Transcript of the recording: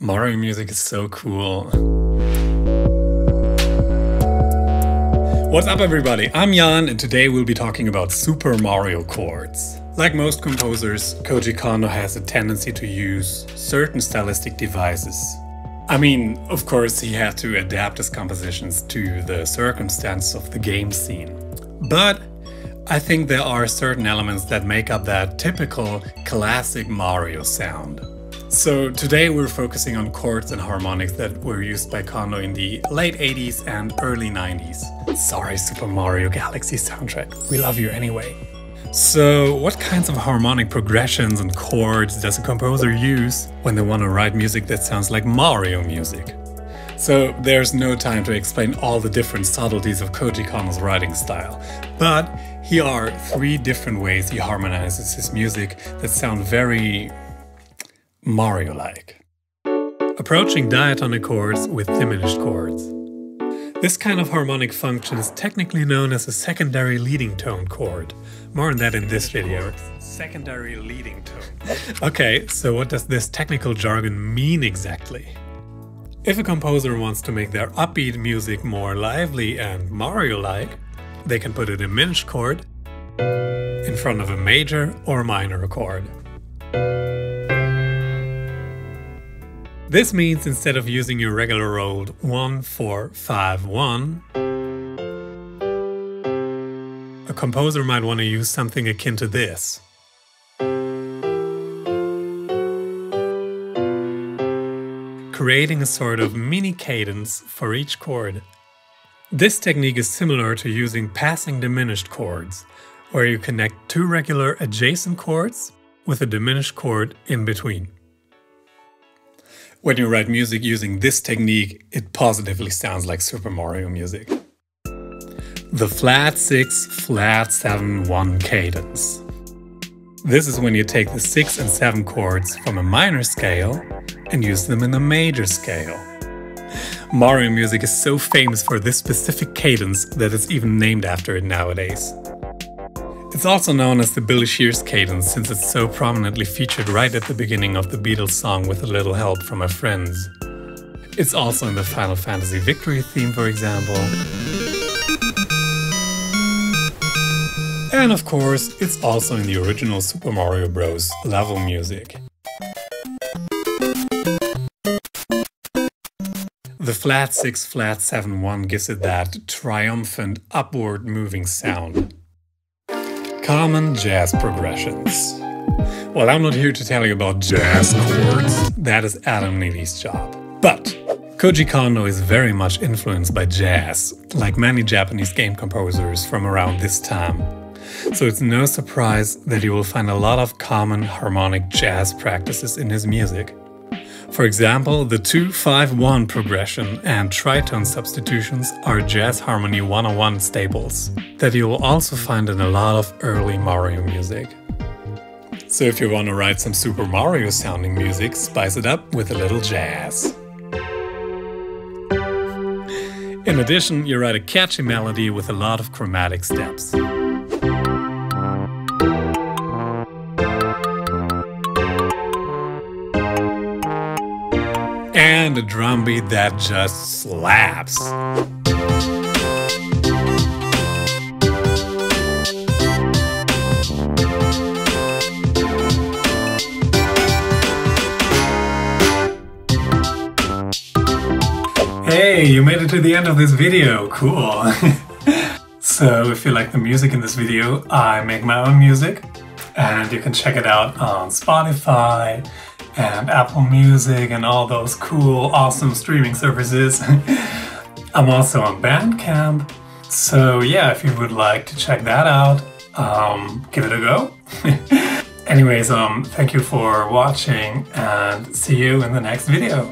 Mario music is so cool. What's up everybody, I'm Jan and today we'll be talking about Super Mario chords. Like most composers, Koji Kondo has a tendency to use certain stylistic devices. I mean, of course he had to adapt his compositions to the circumstance of the game scene. But I think there are certain elements that make up that typical classic Mario sound. So today we're focusing on chords and harmonics that were used by Kondo in the late 80s and early 90s. Sorry Super Mario Galaxy soundtrack, we love you anyway. So what kinds of harmonic progressions and chords does a composer use when they want to write music that sounds like Mario music? So there's no time to explain all the different subtleties of Koji Kondo's writing style, but here are three different ways he harmonizes his music that sound very Mario like. Approaching diatonic chords with diminished chords. This kind of harmonic function is technically known as a secondary leading tone chord. More on that in this video. Secondary leading tone. Okay, so what does this technical jargon mean exactly? If a composer wants to make their upbeat music more lively and Mario-like, they can put a diminished chord in front of a major or minor chord. This means instead of using your regular old 1 4 5 1, a composer might want to use something akin to this. Creating a sort of mini cadence for each chord. This technique is similar to using passing diminished chords, where you connect two regular adjacent chords with a diminished chord in between. When you write music using this technique, it positively sounds like Super Mario music. The flat 6, flat 7, 1 cadence. This is when you take the 6 and 7 chords from a minor scale and use them in a major scale. Mario music is so famous for this specific cadence that it's even named after it nowadays. It's also known as the Billy Shears cadence since it's so prominently featured right at the beginning of the Beatles song with a little help from my friends. It's also in the Final Fantasy Victory theme, for example. And of course, it's also in the original Super Mario Bros. level music. The flat 6 flat 7 1 gives it that triumphant upward moving sound. Common jazz progressions. Well, I'm not here to tell you about jazz chords. That is Adam Neely's job. But Koji Kondo is very much influenced by jazz, like many Japanese game composers from around this time. So it's no surprise that you will find a lot of common harmonic jazz practices in his music. For example, the 2-5-1 progression and tritone substitutions are Jazz Harmony 101 staples that you will also find in a lot of early Mario music. So if you want to write some Super Mario sounding music, spice it up with a little jazz. In addition, you write a catchy melody with a lot of chromatic steps. And a drum beat that just slaps. Hey, you made it to the end of this video, cool! so if you like the music in this video, I make my own music and you can check it out on Spotify, and Apple Music and all those cool, awesome streaming services. I'm also on Bandcamp. So yeah, if you would like to check that out, um, give it a go. Anyways, um, thank you for watching and see you in the next video.